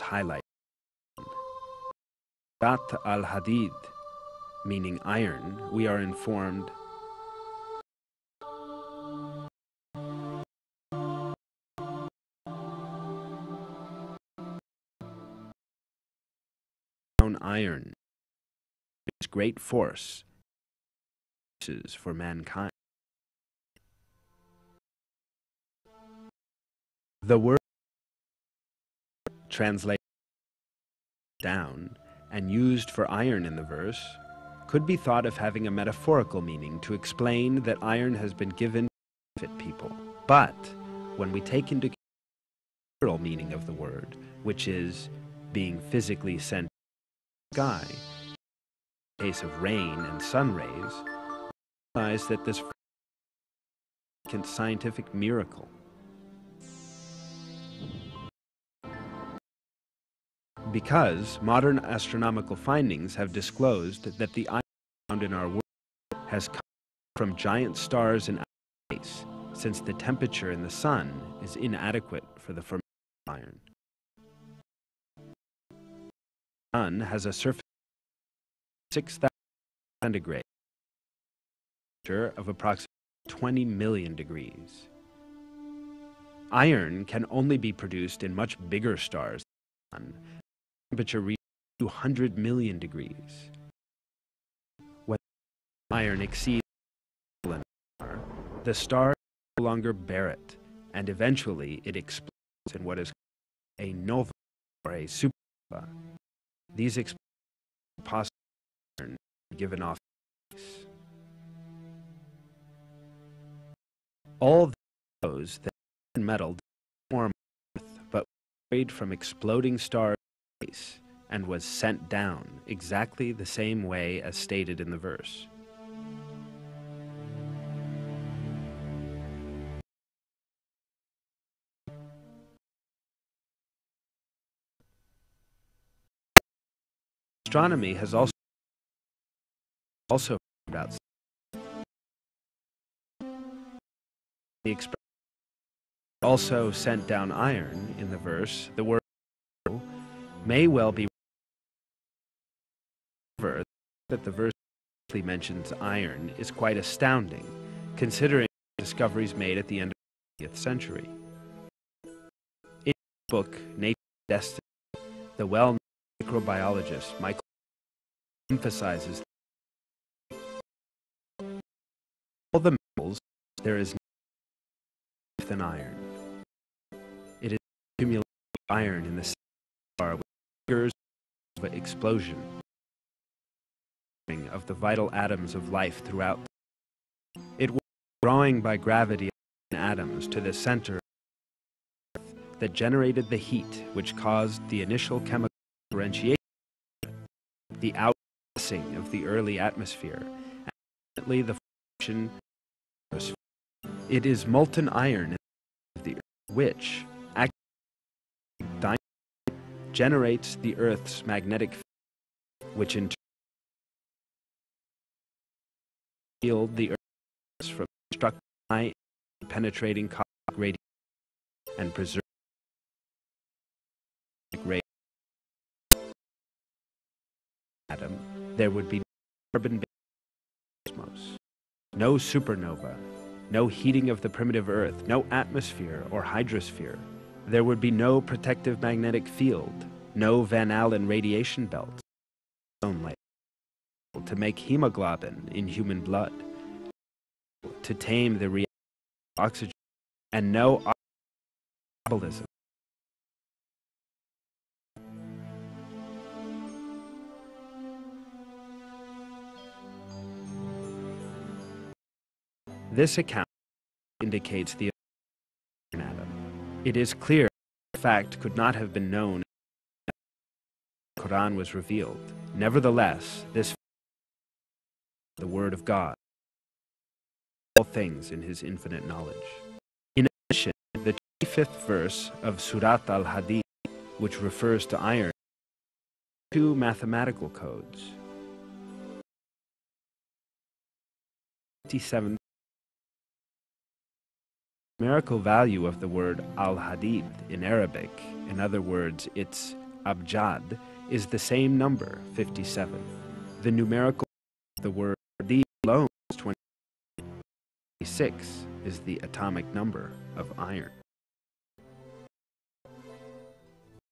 highlight. Dat al Hadid, meaning iron, we are informed. Iron. Its great force for mankind. The word translated down and used for iron in the verse could be thought of having a metaphorical meaning to explain that iron has been given to benefit people. But when we take into the literal meaning of the word, which is being physically sent to the sky, in the case of rain and sun rays, we realize that this scientific miracle because modern astronomical findings have disclosed that the iron found in our world has come from giant stars in outer space, since the temperature in the sun is inadequate for the formation of iron. The sun has a surface of 6,000 centigrade, of approximately 20 million degrees. Iron can only be produced in much bigger stars than the sun, temperature reaches 200 million degrees. When iron exceeds the star no longer bear it, and eventually it explodes in what is called a nova or a supernova. These explosions possibly given off all those that metal form Earth, but carried from exploding stars and was sent down exactly the same way as stated in the verse. Astronomy has also also out also sent down iron in the verse. The word may well be that the verse mentions iron is quite astounding, considering discoveries made at the end of the 20th century. In his book, Nature Destiny, the well-known microbiologist Michael emphasizes that all the metals there is no than iron. It is accumulated iron in the explosion of the vital atoms of life throughout. It was drawing by gravity atoms to the center that generated the heat which caused the initial chemical differentiation, the outgassing of the early atmosphere, and ultimately the formation of It is molten iron of the earth which, generates the Earth's magnetic field, which in turn shield the Earth from destructive high penetrating cosmic radiation and preserve. Atom, there would be no carbon cosmos, no supernova, no heating of the primitive Earth, no atmosphere or hydrosphere. There would be no protective magnetic field, no Van Allen radiation belt, to make hemoglobin in human blood, to tame the reaction oxygen, and no metabolism. This account indicates the. It is clear the fact could not have been known when the Quran was revealed. Nevertheless, this the word of God all things in his infinite knowledge. In addition, the 25th verse of Surat al-Hadid, which refers to iron, two mathematical codes. 57 numerical value of the word al-hadid in Arabic, in other words, its abjad, is the same number, 57. The numerical of the word hadid alone is 26 is the atomic number of iron.